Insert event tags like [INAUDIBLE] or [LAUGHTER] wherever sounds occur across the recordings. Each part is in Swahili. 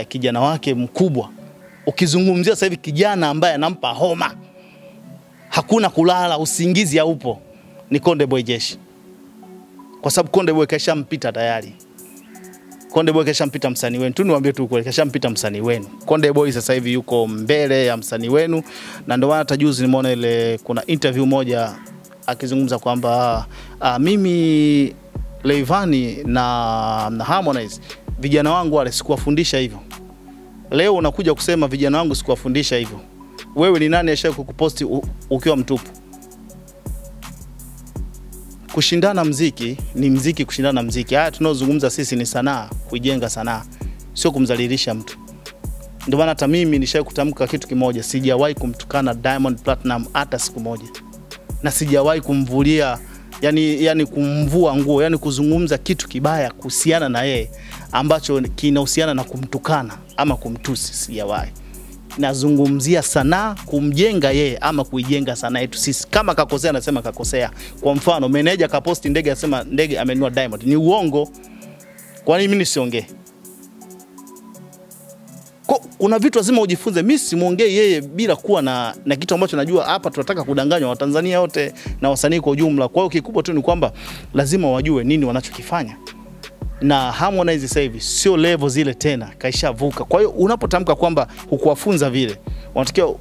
eh, kijana wake mkubwa. Ukizungumzia sasa hivi kijana ambaye anampa homa, hakuna kulala, usingizi haupo, ni Konde Boy Jeshi, kwa sababu Konde Boy kashampita tayari. Konde Boy kashampita msanii wenu tu, niwaambie tu kweli, kashampita msanii wenu. Konde Boy sasa hivi yuko mbele ya msanii wenu, na ndio maana hata juzi nimeona ile kuna interview moja akizungumza kwamba uh, mimi Leivani na, na Harmonize vijana wangu wale sikuwafundisha hivyo. Leo unakuja kusema vijana wangu sikuwafundisha hivyo. Wewe ni nani ashaye kukuposti ukiwa mtupu? Kushindana mziki ni mziki, kushindana mziki. Haya tunaozungumza sisi ni sanaa, kuijenga sanaa, sio kumdhalilisha mtu. Ndio maana hata mimi nishawahi kutamka kitu kimoja, sijawahi kumtukana Diamond Platinum hata siku moja, na sijawahi kumvulia yani, yani kumvua nguo, yani kuzungumza kitu kibaya kuhusiana na yeye ambacho kinahusiana na kumtukana ama kumtusi, sijawahi. Nazungumzia sanaa, kumjenga yeye ama kuijenga sanaa yetu sisi. Kama kakosea, nasema kakosea. Kwa mfano, meneja kaposti ndege, asema ndege amenunua Diamond, ni uongo. Kwa nini mimi nisiongee? Ko- kuna vitu lazima ujifunze. Mimi simwongee yeye bila kuwa na, na kitu ambacho najua hapa tunataka kudanganywa Watanzania wote na wasanii kwa ujumla. Kwa hiyo kikubwa tu ni kwamba lazima wajue nini wanachokifanya na Harmonize sasa hivi sio level zile tena, kaishavuka. Kwa hiyo unapotamka kwamba hukuwafunza vile, wanatakiwa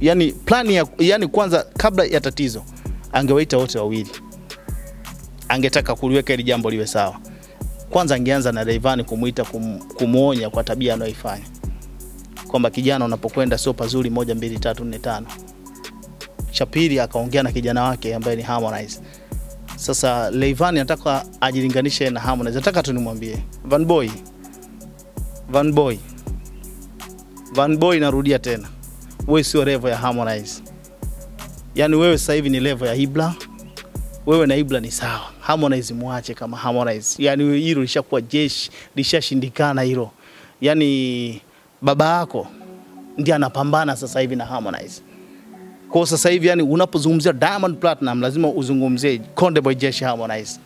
yani plani ya, yani kwanza kabla ya tatizo angewaita wote wawili, angetaka kuliweka ili jambo liwe sawa. Kwanza angeanza na Rayvanny kumuita kum, kumuonya kwa tabia anayoifanya kwamba kijana, unapokwenda sio pazuri, moja mbili tatu nne tano. Cha pili akaongea na kijana wake ambaye ni Harmonize. Sasa Rayvanny anataka ajilinganishe na Harmonize. Nataka tu nimwambie Van Boy, Van Boy, Van Boy, narudia tena, wewe sio level ya Harmonize. Yaani wewe sasa hivi ni revo ya Ibra, wewe na Ibra ni sawa. Harmonize muache kama Harmonize. Yaani hilo lishakuwa jeshi, lishashindikana hilo. Yaani baba yako ndiye anapambana sasa hivi na Harmonize. Kwa sasa hivi yani unapozungumzia Diamond Platinum lazima uzungumzie Konde Boy Jeshi Harmonize.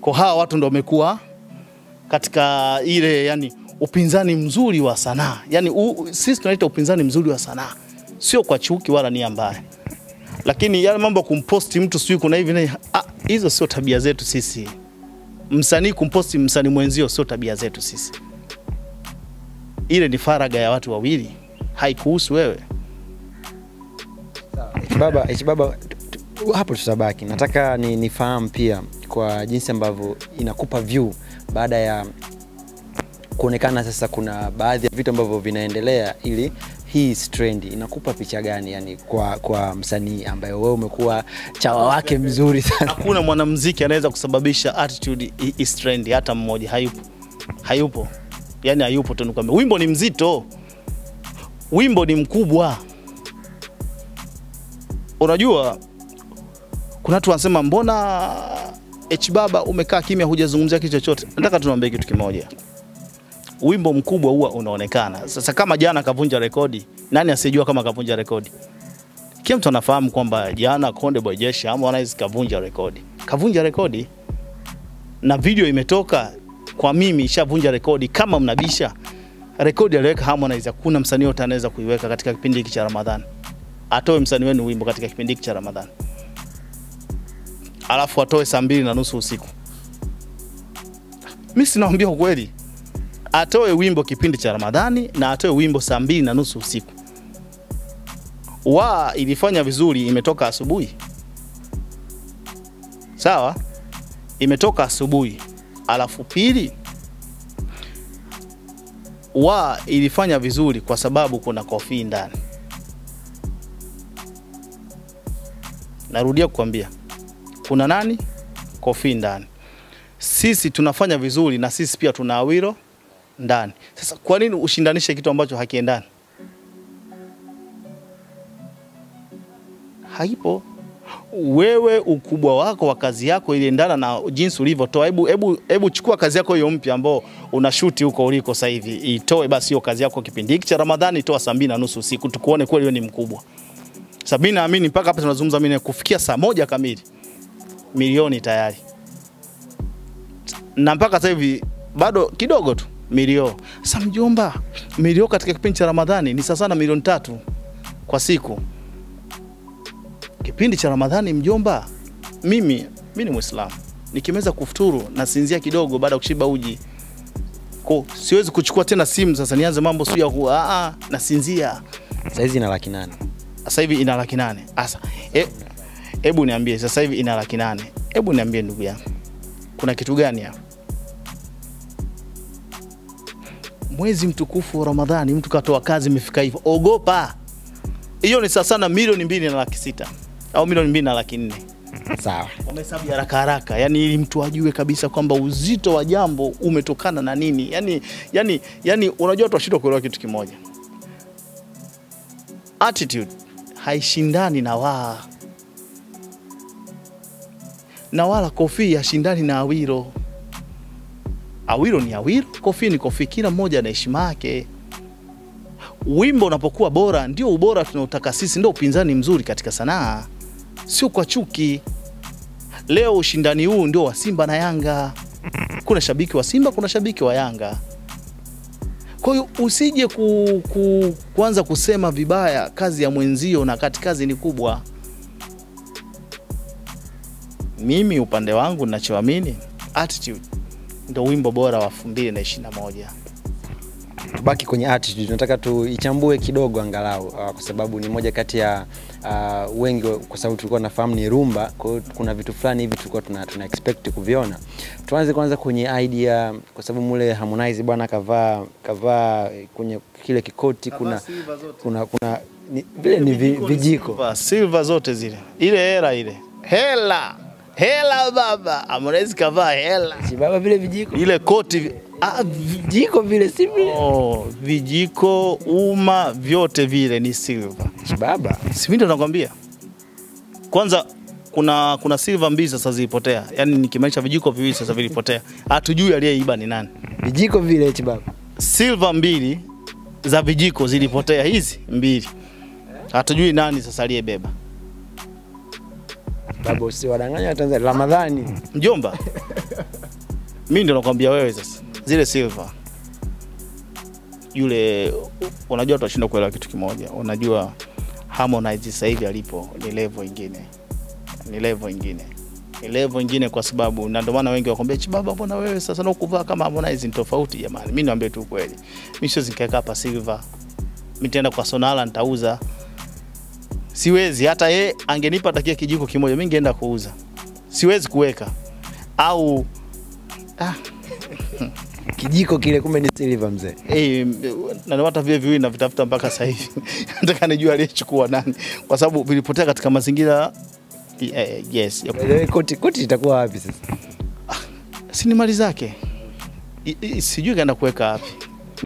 Kwa hawa watu ndio wamekuwa katika ile yani upinzani mzuri wa sanaa. Yani u, sisi tunaita upinzani mzuri wa sanaa. Sio kwa chuki wala nia mbaya. Lakini yale mambo ya kumposti mtu sijui kuna hivi ah, hizo sio tabia zetu sisi. Msanii kumposti msanii mwenzio sio tabia zetu sisi. Ile ni faraga ya watu wawili, haikuhusu wewe. Baba, H baba hapo tutabaki. Nataka ni nifahamu pia kwa jinsi ambavyo inakupa view baada ya kuonekana sasa kuna baadhi ya vitu ambavyo vinaendelea ili hii trend inakupa picha gani yani kwa kwa msanii ambaye wewe umekuwa chawa wake mzuri sana? Hakuna mwanamuziki anaweza kusababisha attitude is trend hata mmoja. Hayupo. Hayupo yani hayupo tu nikwambia wimbo ni mzito. Wimbo ni mkubwa. Unajua kuna watu wanasema mbona H baba umekaa kimya hujazungumzia kitu chochote? Nataka tunaambie kitu kimoja. Wimbo mkubwa huwa unaonekana. Sasa kama jana kavunja rekodi nani asijua kama kavunja rekodi? Kila mtu anafahamu kwamba jana Konde Boy Jeshi Harmonize kavunja rekodi, kavunja rekodi na video imetoka. Kwa mimi ishavunja rekodi. Kama mnabisha rekodi aliweka Harmonize, hakuna msanii yote anaweza kuiweka katika kipindi hiki cha Ramadhani. Atoe msanii wenu wimbo katika kipindi hiki cha Ramadhani, alafu atoe saa mbili na nusu usiku. Mimi sinaambia ukweli, atoe wimbo kipindi cha Ramadhani na atoe wimbo saa mbili na nusu usiku wa ilifanya vizuri, imetoka asubuhi, sawa, imetoka asubuhi. Alafu pili, wa ilifanya vizuri kwa sababu kuna kofi ndani. Narudia kukwambia, kuna nani? Kofi ndani. Sisi tunafanya vizuri na sisi pia tuna awiro ndani. Sasa kwa nini ushindanishe kitu ambacho hakiendani? haipo. Wewe ukubwa wako wa kazi yako iliendana na jinsi ulivyotoa. Hebu hebu hebu chukua kazi yako hiyo mpya ambao unashuti huko uliko sasa hivi, itoe basi hiyo kazi yako kipindi hiki cha Ramadhani, toa saa mbili na nusu usiku, tukuone kweli wewe ni mkubwa. Sabini naamini mpaka hapa tunazungumza, mimi kufikia saa moja kamili milioni tayari, na mpaka sasa hivi bado kidogo tu, milio. Sasa mjomba, milio katika kipindi cha Ramadhani ni sasa na milioni tatu kwa siku. Kipindi cha Ramadhani mjomba, mimi mimi ni Muislamu, nikimeza kufuturu nasinzia kidogo baada ya kushiba uji ko siwezi kuchukua tena simu sasa nianze mambo sio ya ku ah, ah, nasinzia. Saizi ina laki nane. Sasa hivi ina laki nane. Asa e, hebu niambie, sasa hivi ina laki nane. Hebu niambie ndugu yangu, kuna kitu gani hapa? Mwezi mtukufu wa Ramadhani, mtu katoa kazi imefika hivyo, ogopa. Hiyo ni sasa na milioni mbili na laki sita au milioni mbili na laki nne Sawa. wamehesabu haraka haraka, yani ili mtu ajue kabisa kwamba uzito wa jambo umetokana na nini. Yani, yani, yani unajua watu washindwa kuelewa kitu kimoja, attitude haishindani na waa na wala kofi hashindani na awiro. Awiro ni awiro, kofi ni kofi, kila mmoja na heshima yake. Wimbo unapokuwa bora, ndio ubora tunaotaka sisi, ndio upinzani mzuri katika sanaa, sio kwa chuki. Leo ushindani huu ndio wa Simba na Yanga. Kuna shabiki wa Simba, kuna shabiki wa Yanga. Kwa hiyo usije ku, ku, kuanza kusema vibaya kazi ya mwenzio na kati kazi ni kubwa. Mimi upande wangu ninachoamini attitude ndio wimbo bora wa 2021. Tubaki kwenye attitude, nataka tuichambue kidogo angalau uh, kwa sababu ni moja kati ya uh, wengi, kwa sababu tulikuwa tunafahamu ni rumba, kwa hiyo kuna vitu fulani hivi tulikuwa tuna, tuna expect kuviona. Tuanze kwanza kwenye idea, kwa sababu mule Harmonize bwana kavaa kavaa kwenye kile kikoti, kuna kuna kuna ni, vile ni vi, vijiko Silver, silver zote zile. Ile hela ile. Hela. Hela baba. Harmonize kavaa hela. si baba, vile vijiko Ile koti ah, vijiko vile si vile oh, vijiko uma vyote vile ni silver. Baba, Si ndo nakwambia. Kwanza kuna kuna silver mbili sasa zilipotea. Yaani nikimaanisha vijiko viwili sasa vilipotea. Hatujui aliyeiba ni nani. vijiko vile eti baba, Silver mbili za vijiko zilipotea hizi mbili. Hatujui nani sasa aliyebeba. baba usiwadanganya Tanzania. Ramadhani Mjomba, Mimi ndo nakwambia wewe sasa, zile silver yule, unajua tutashinda kuelewa kitu kimoja. Unajua Harmonize sasa hivi alipo ni level ingine, ni level ingine, ni level ingine, kwa sababu na ndio maana wengi wakwambia chibaba, mbona wewe sasa na kuvaa kama Harmonize ni tofauti. Jamani, mimi niambie tu kweli, mimi siwezi nikaweka hapa silver, mimi nitaenda kwa Sonala nitauza. Siwezi. Hata ye angenipa takia kijiko kimoja, mimi ningeenda kuuza, siwezi kuweka. Au ah, kijiko kile kumbe ni silver mzee. eh, na hata vile viwili navitafuta mpaka sasa hivi. [LAUGHS] Nataka nijue aliyechukua nani, kwa sababu vilipotea katika mazingira yes, koti koti itakuwa wapi sasa? si ni mali zake? Sijui kaenda kuweka wapi